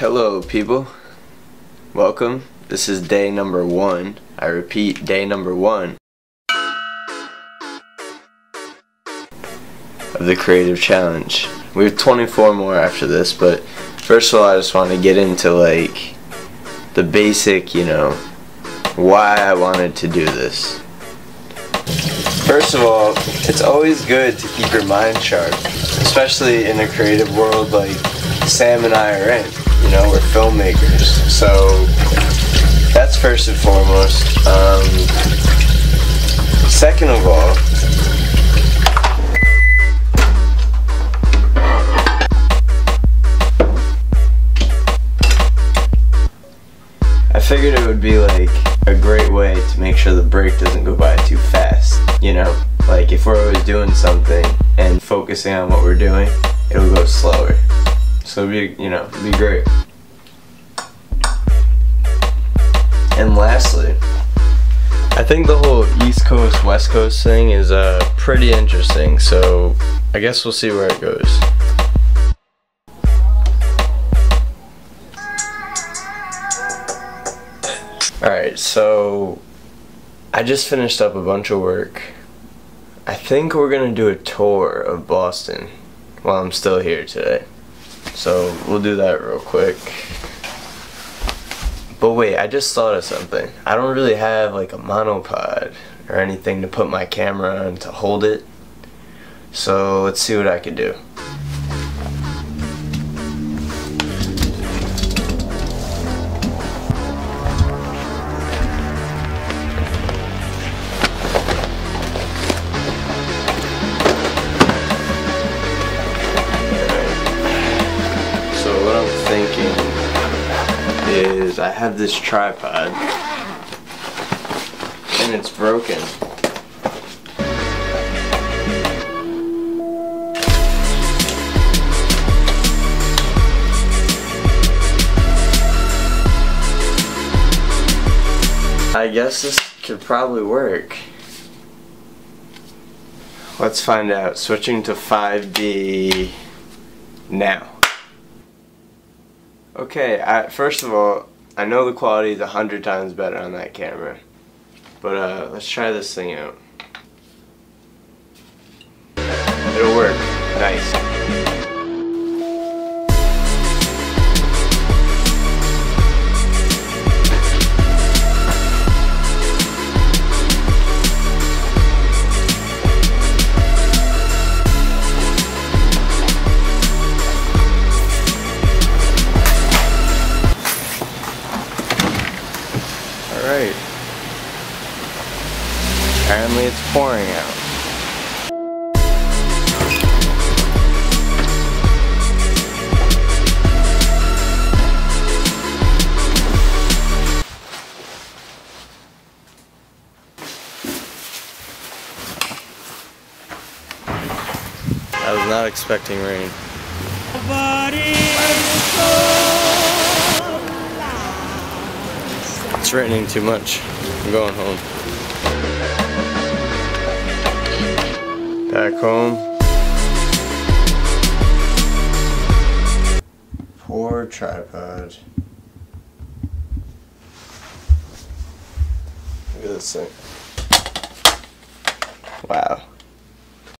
Hello, people. Welcome. This is day number one. I repeat, day number one of the Creative Challenge. We have 24 more after this, but first of all, I just want to get into like the basic, you know, why I wanted to do this. First of all, it's always good to keep your mind sharp, especially in a creative world like Sam and I are in. You know, we're filmmakers, so that's first and foremost. Um, second of all, I figured it would be like a great way to make sure the break doesn't go by too fast. You know, like if we're always doing something and focusing on what we're doing, it'll go slower. So be, you know, be great. And lastly, I think the whole East Coast West Coast thing is uh, pretty interesting. So I guess we'll see where it goes. Alright, so I just finished up a bunch of work. I think we're gonna do a tour of Boston while I'm still here today. So we'll do that real quick. But wait, I just thought of something. I don't really have like a monopod or anything to put my camera on to hold it. So let's see what I can do. Is I have this tripod and it's broken. I guess this could probably work. Let's find out. Switching to 5D now. Okay, I, first of all, I know the quality is a hundred times better on that camera, but uh, let's try this thing out. Alright. Apparently it's pouring out. I was not expecting rain. It's raining too much. I'm going home. Back home. Poor tripod. Look at this thing. Wow.